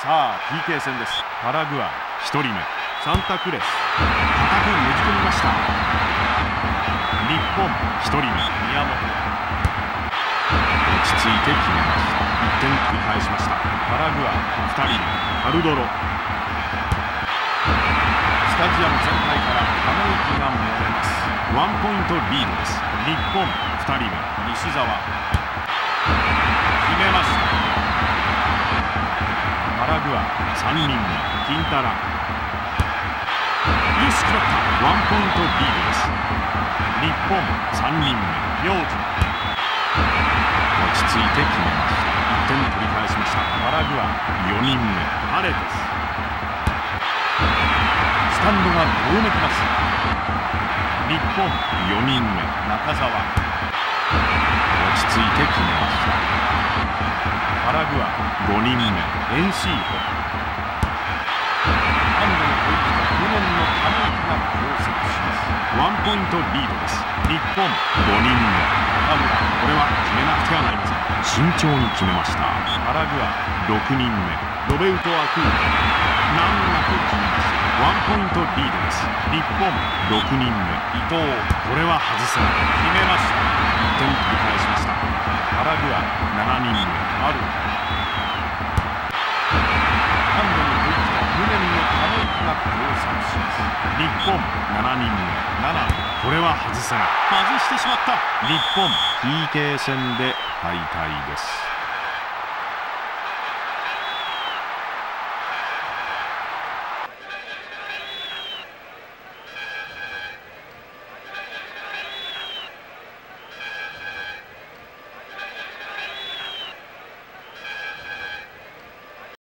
さあ PK 戦です。パラグアイ1人目。サンタクレス。固くねじ込みました。日本1人目。宮本。落ち着いて決めました。1点繰り返しました。パラグアイ2人目。カルドロ。スタジアム全体からため息が漏れます。ワンポイントリードです。日本2人目。西澤。パラグアイ3人目キンタラよし決まった。ワンポイントリードです。日本3人目領事落ち着いて決めました。1点取り返しました。パラグアイ4人目アレテススタンドがどよめきます。日本4人目中澤。ラグア5人目エンシーホ。ハンドの追いつか無念のため息が交錯します。ワンポイントリードです。日本5人目中村これは決めなくてはなりません。慎重に決めました。パラグア6人目ロベルト・アクー。難なく決めました。ワンポイントリードです。日本6人目伊藤。これは外せない。決めました。1点繰り返しました。パラグア7人目。7人目7これは外せない。外してしまった。日本 PK 戦で敗退です